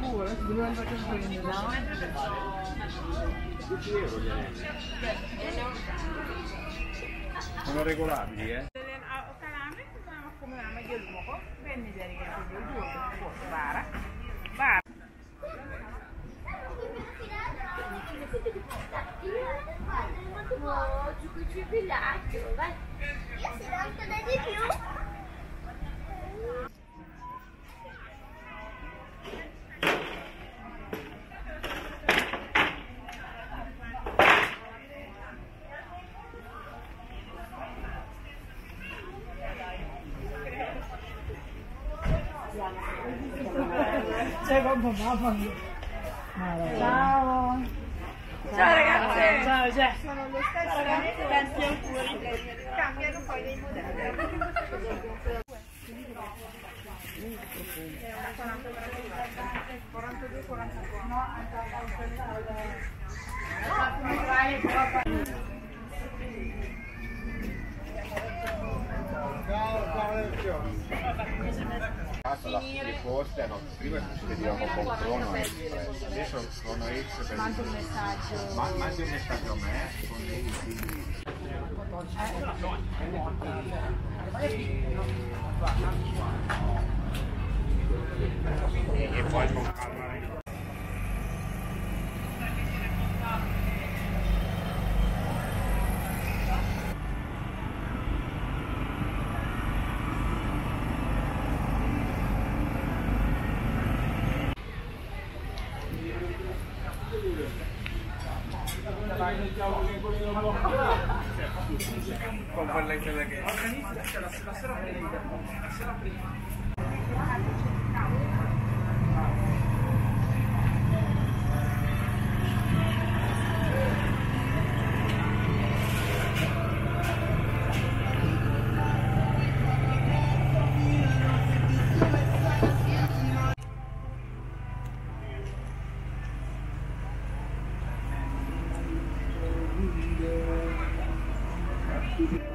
Oh, adesso dobbiamo andare a prendere. No, è proprio... 10 euro gli Sono regolabili, eh? Come ci meglio il latte, vai. Io se non da di più. Cioè, mamma, mamma mia. Ciao. Ciao ragazze! Ciao, cioè. Sono le stesse ragazze, tanti auguri. Cambiano poi dei modelli. 42, 44. No, La risposta no, prima ci vedevamo con crono adesso crono express per Mando un messaggio. Ma mandi un messaggio a me con i quindi e con quella che la sera prima la sera prima se ne